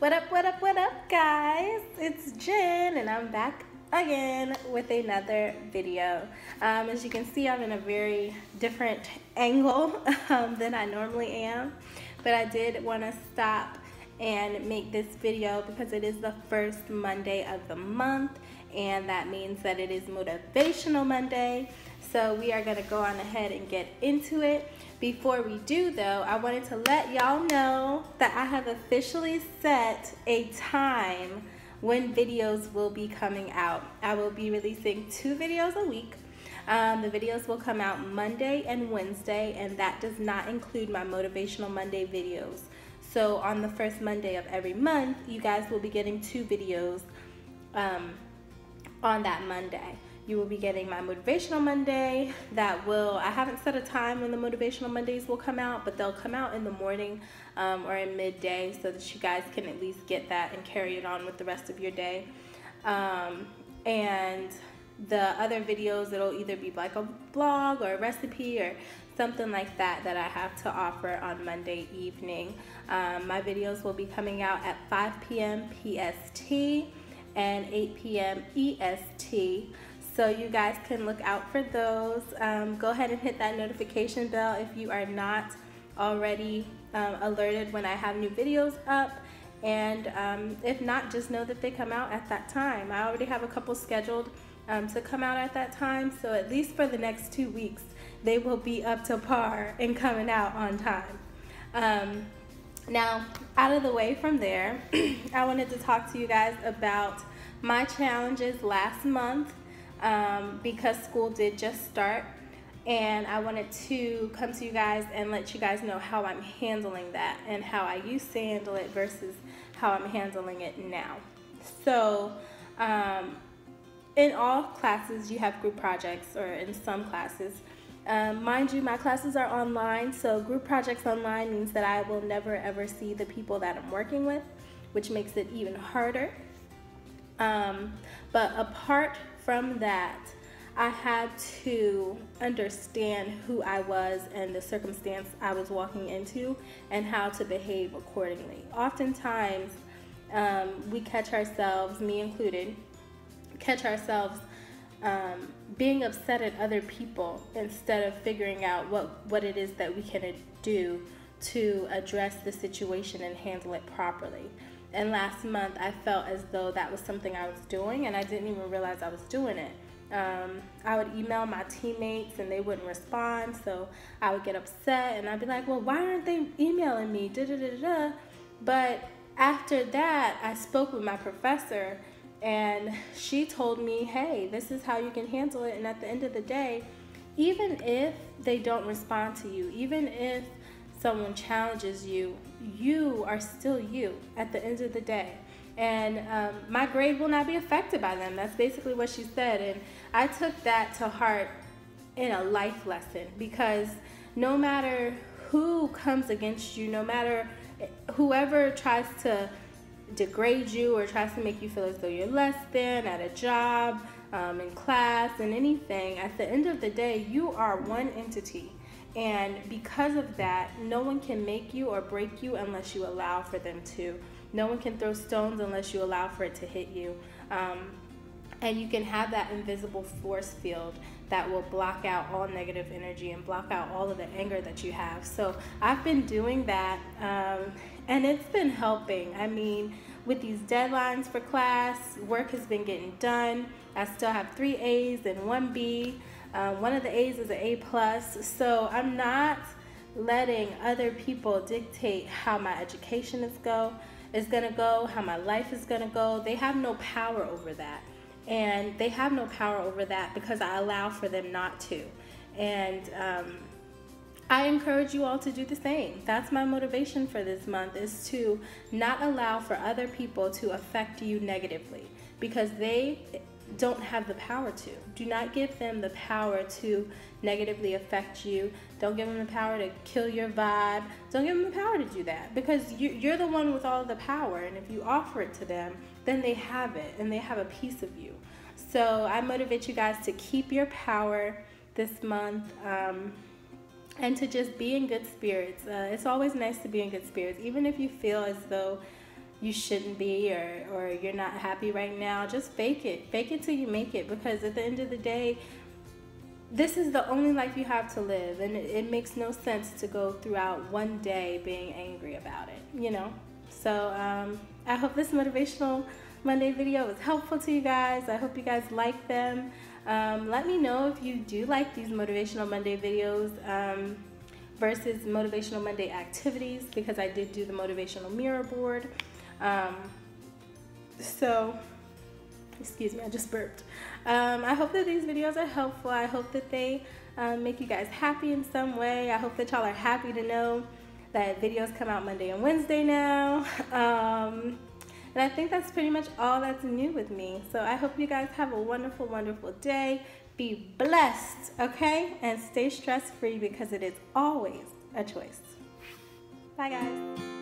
What up, what up, what up, guys? It's Jen, and I'm back again with another video. Um, as you can see, I'm in a very different angle um, than I normally am, but I did want to stop and make this video because it is the first Monday of the month, and that means that it is Motivational Monday. So we are to go on ahead and get into it. Before we do though, I wanted to let y'all know that I have officially set a time when videos will be coming out. I will be releasing two videos a week. Um, the videos will come out Monday and Wednesday, and that does not include my Motivational Monday videos. So on the first Monday of every month, you guys will be getting two videos um, on that Monday you will be getting my motivational monday that will i haven't set a time when the motivational mondays will come out but they'll come out in the morning um, or in midday so that you guys can at least get that and carry it on with the rest of your day um, and the other videos it'll either be like a blog or a recipe or something like that that I have to offer on Monday evening. Um, my videos will be coming out at 5 p.m. PST and 8 p.m. EST. So you guys can look out for those. Um, go ahead and hit that notification bell if you are not already um, alerted when I have new videos up. And um, if not, just know that they come out at that time. I already have a couple scheduled um, to come out at that time. So at least for the next two weeks, they will be up to par and coming out on time. Um, now, out of the way from there, I wanted to talk to you guys about my challenges last month um, because school did just start and I wanted to come to you guys and let you guys know how I'm handling that and how I used to handle it versus how I'm handling it now. So, um, in all classes, you have group projects, or in some classes. Um, mind you, my classes are online, so group projects online means that I will never ever see the people that I'm working with, which makes it even harder. Um, but apart from that, I had to understand who I was and the circumstance I was walking into and how to behave accordingly. Oftentimes, um, we catch ourselves, me included, catch ourselves um, being upset at other people instead of figuring out what, what it is that we can do to address the situation and handle it properly. And last month, I felt as though that was something I was doing, and I didn't even realize I was doing it. Um, I would email my teammates and they wouldn't respond, so I would get upset and I'd be like, "Well, why aren't they emailing me?" Da da da da. But after that, I spoke with my professor, and she told me, "Hey, this is how you can handle it." And at the end of the day, even if they don't respond to you, even if someone challenges you, you are still you at the end of the day. And um, my grade will not be affected by them. That's basically what she said. And I took that to heart in a life lesson because no matter who comes against you, no matter whoever tries to degrade you or tries to make you feel as though you're less than at a job, um, in class, and anything, at the end of the day, you are one entity. And because of that, no one can make you or break you unless you allow for them to. No one can throw stones unless you allow for it to hit you. Um, and you can have that invisible force field that will block out all negative energy and block out all of the anger that you have. So I've been doing that, um, and it's been helping. I mean, with these deadlines for class, work has been getting done. I still have three A's and one B. Um, one of the A's is an A plus. So I'm not letting other people dictate how my education is go is gonna go, how my life is gonna go. They have no power over that. And they have no power over that because I allow for them not to. And um, I encourage you all to do the same. That's my motivation for this month is to not allow for other people to affect you negatively because they don't have the power to. Do not give them the power to negatively affect you. Don't give them the power to kill your vibe. Don't give them the power to do that because you're the one with all the power. And if you offer it to them, then they have it and they have a piece of you. So I motivate you guys to keep your power this month. Um, and to just be in good spirits. Uh, it's always nice to be in good spirits, even if you feel as though you shouldn't be or, or you're not happy right now, just fake it. Fake it till you make it because at the end of the day, this is the only life you have to live and it, it makes no sense to go throughout one day being angry about it, you know? So um, I hope this motivational Monday video was helpful to you guys. I hope you guys like them. Um, let me know if you do like these motivational Monday videos. Um, versus motivational Monday activities because I did do the motivational mirror board. Um, so, excuse me, I just burped. Um, I hope that these videos are helpful. I hope that they um, make you guys happy in some way. I hope that y'all are happy to know that videos come out Monday and Wednesday now. And I think that's pretty much all that's new with me. So I hope you guys have a wonderful, wonderful day. Be blessed, okay? And stay stress free because it is always a choice. Bye, guys.